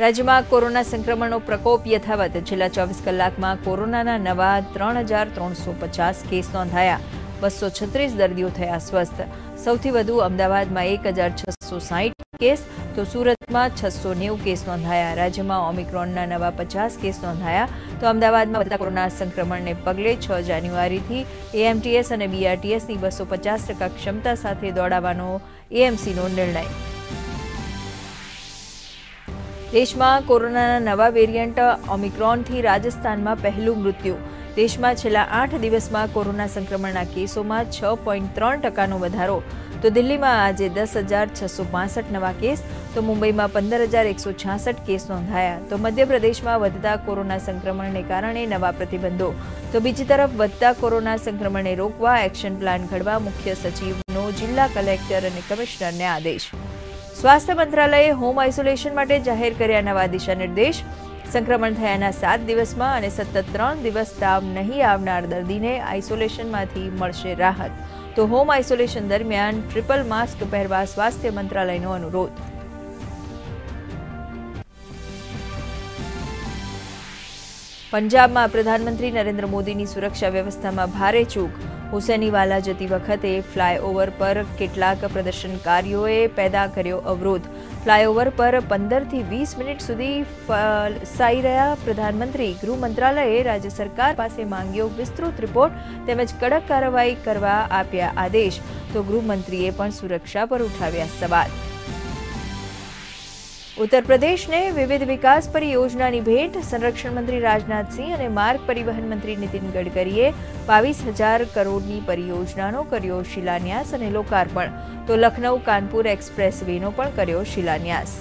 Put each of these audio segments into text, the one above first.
રાજ્યમાં કોરોના સંક્રમણનો પ્રકોપ યથાવત. છેલ્લા ચોવીસ કલાકમાં કોરોનાના નવા ત્રણ હજાર ત્રણસો પચાસ કેસ નોંધાયા. બસો છત્રીસ દર્દીઓ થયા સ્વસ્થ સૌથી વધુ અમદાવાદમાં એક હજાર છસો સાહીઠ કેસ, તો સુરતમાં છસો નેવું કેસ નોંધાયા. રાજ્યમાં ઓમિક્રોનના નવા પચાસ કેસ નોંધાયા. તો અમદાવાદમાં વધતા કોરોના સંક્રમણને પગલે છ જાન્યુઆરીથી એએમટીએસ અને બીઆરટીએસની બસો પચાસ ટકા ક્ષમતા સાથે દોડાવવાનો એએમસીનો નિર્ણય. દેશમાં કોરોનાના નવા વેરિયન્ટ ઓમિક્રોનથી રાજસ્થાનમાં પહેલું મૃત્યુ. દેશમાં છેલ્લા આઠ દિવસમાં કોરોના સંક્રમણના કેસોમાં છ પોઈન્ટ ત્રણ ટકાનો વધારો. તો દિલ્હીમાં આજે દસ હજાર છસો બાસઠ નવા કેસ, તો મુંબઈમાં પંદર હજાર એકસો છાસઠ કેસ નોંધાયા. તો મધ્યપ્રદેશમાં વધતા કોરોના સંક્રમણને કારણે નવા પ્રતિબંધો. તો બીજી તરફ વધતા કોરોના સંક્રમણને રોકવા એક્શન પ્લાન ઘડવા મુખ્ય સચિવનો જિલ્લા કલેક્ટર અને કમિશનરને આદેશ. સ્વાસ્થ્ય મંત્રાલયે હોમ આઇસોલેશન માટે જાહેર કર્યા નવા દિશા નિર્દેશ સંક્રમણ થયાના સાત દિવસમાં અને સતત ત્રણ દિવસ તાવ નહીં આવનાર દર્દીને આઇસોલેશનમાંથી મળશે રાહત. તો હોમ આઇસોલેશન દરમિયાન ટ્રિપલ માસ્ક પહેરવા સ્વાસ્થ્ય મંત્રાલયનો અનુરોધ. પંજાબમાં પ્રધાનમંત્રી નરેન્દ્ર મોદીની સુરક્ષા વ્યવસ્થામાં ભારે ચૂક. હુસેનીવાલા જતી વખતે ફ્લાયઓવર પર કેટલાક પ્રદર્શનકારીઓએ પેદા કર્યો અવરોધ. ફ્લાયઓવર પર પંદરથી વીસ મિનિટ સુધી ફસાઈ રહ્યા પ્રધાનમંત્રી. ગૃહ મંત્રાલયે રાજ્ય સરકાર પાસે માંગ્યો વિસ્તૃત રિપોર્ટ તેમજ કડક કાર્યવાહી કરવા આપ્યા આદેશ. તો ગૃહમંત્રીએ પણ સુરક્ષા પર ઉઠાવ્યા સવાલ. ઉત્તર પ્રદેશને વિવિધ વિકાસ પરિયોજનાની ભેટ સંરક્ષણ મંત્રી રાજનાથસિંહ અને માર્ગ પરિવહન મંત્રી નીતિન ગડકરીએ બાવીસ હજાર કરોડની પરિયોજનાનો કર્યો શિલાન્યાસ અને લોકાર્પણ. તો લખનૌ કાનપુર એક્સપ્રેસ વેનો પણ કર્યો શિલાન્યાસ.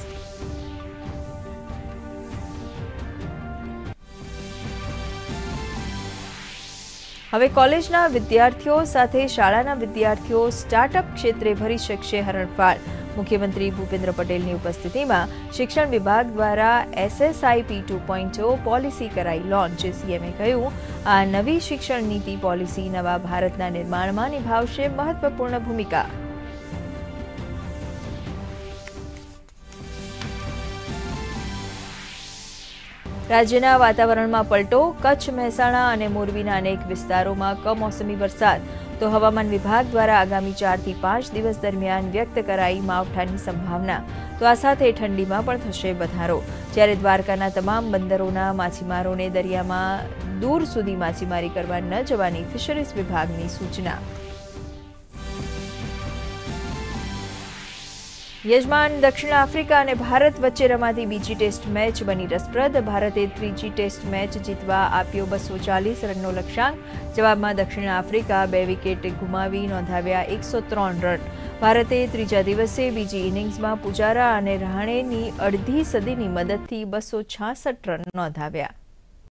હવે કોલેજના વિદ્યાર્થીઓ સાથે શાળાના વિદ્યાર્થીઓ સ્ટાર્ટઅપ ક્ષેત્રે ભરી શકશે હરણફાળ. મુખ્યમંત્રી ભૂપેન્દ્ર પટેલની ઉપસ્થિતિમાં શિક્ષણ વિભાગ દ્વારા એસએસઆઈપી ટુ પોઈન્ટ પોલિસી કરાઈ લોન્ચ સીએમએ કહ્યું, આ નવી શિક્ષણ નીતિ પોલિસી નવા ભારતના નિર્માણમાં નિભાવશે મહત્વપૂર્ણ ભૂમિકા. રાજ્યના વાતાવરણમાં પલટો, કચ્છ, મહેસાણા અને મોરબીના અનેક વિસ્તારોમાં કમોસમી વરસાદ. તો હવામાન વિભાગ દ્વારા આગામી ચારથી પાંચ દિવસ દરમિયાન વ્યક્ત કરાઈ માવઠાની સંભાવના. તો આ સાથે ઠંડીમાં પણ થશે વધારો. જ્યારે દ્વારકાના તમામ બંદરોના માછીમારોને દરિયામાં દૂર સુધી માછીમારી કરવા ન જવાની ફિશરીઝ વિભાગની સૂચના. યજમાન દક્ષિણ આફ્રિકા અને ભારત વચ્ચે રમાતી બીજી ટેસ્ટ મેચ બની રસપ્રદ. ભારતે ત્રીજી ટેસ્ટ મેચ જીતવા આપ્યો બસો ચાલીસ રનનો લક્ષ્યાંક. જવાબમાં દક્ષિણ આફ્રિકા બે વિકેટ ગુમાવી નોંધાવ્યા એકસો ત્રણ રન. ભારતે ત્રીજા દિવસે બીજી ઇનિંગ્સમાં પુજારા અને રહાણેની અડધી સદીની મદદથી બસો છાસઠ રન નોંધાવ્યા.